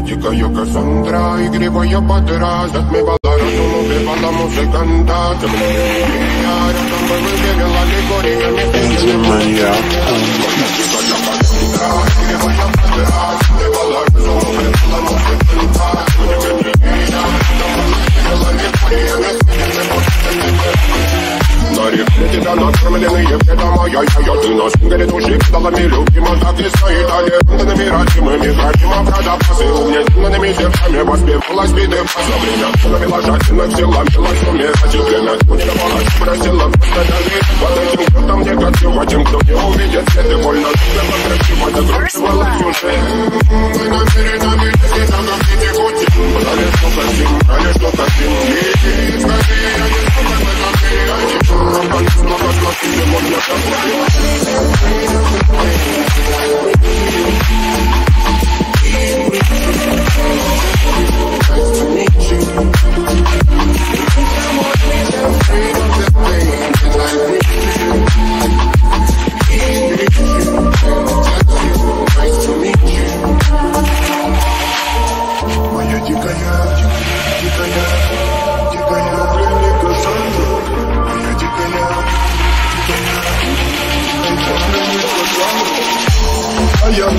дикая Кассандра Игривая подра Затмевала разум, убивала музыканта Темные я рядом был реке тебя накормленные где-то моя я Ты на сингере души педалами любима Так и стоит талентами родимыми Храним продавцы угнетенными сердцами Воспевалась биты за время Становила жадинных сил, ломилась в уме Эти время не давала, бросила просто дали Под этим кто-то мне красиво Тем, кто не увидит свет и больно Тебе красиво, ты грустила уже Мы намерены, если так как не текут Брали, что хотим, брали, что хотим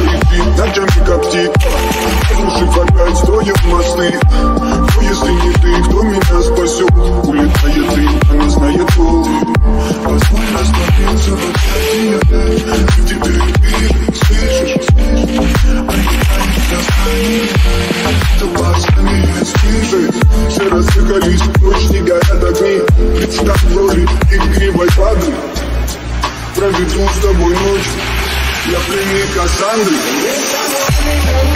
Репит, на джампе как тик Разрушив опять, строим мосты. Но если не ты, кто меня спасет? Улетает дым, а не знает пол Позволь растопиться в объятиях. Где ты? Репит, слышишь? Слышит Все разъехались, ночь не горят огни. Представь в роли игривой воды Проведу с тобой ночь я пленник сандре.